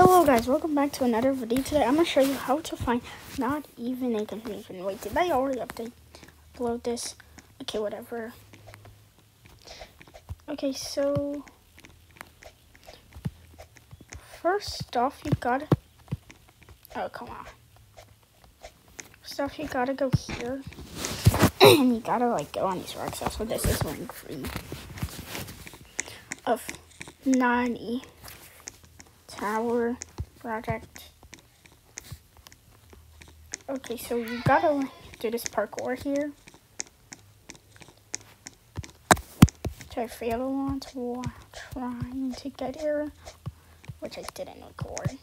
Hello guys, welcome back to another video. Today I'm gonna show you how to find not even a confusion. Wait, did I already update upload this? Okay, whatever. Okay, so first off you gotta Oh come on. First off you gotta go here. and you gotta like go on these rocks. Also this is one free of 90 tower project. Okay, so you gotta do this parkour here. Which I failed on while trying to get here, which I didn't record.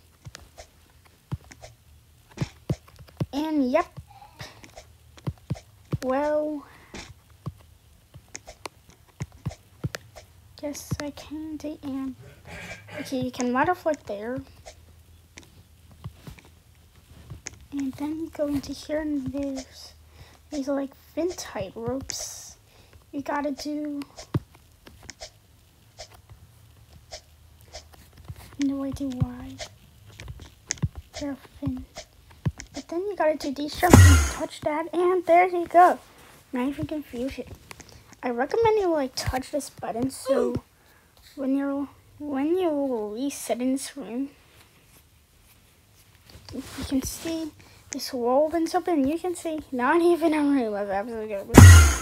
And yep. Well, guess I can and Okay, you can off like there. And then you go into here and there's these like tight ropes. You gotta do no idea why. They're fin. But then you gotta do these jumps and touch that and there you go. Not even confusion. I recommend you like touch this button so when you're when you reset in this room, you can see this wall opens up and you can see not even a room of absolutely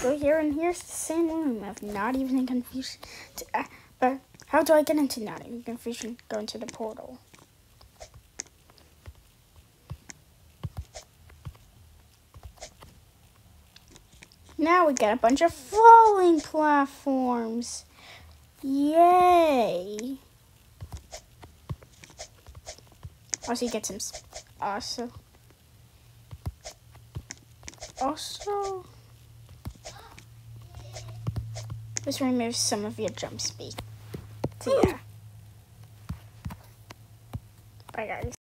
go here and here's the same room of not even in confusion. To, uh, but how do I get into not even confusion? Go into the portal. Now we got a bunch of falling platforms. Yay! Oh, also, you get some. Also, also, this removes some of your jump speed. So yeah. Bye, guys.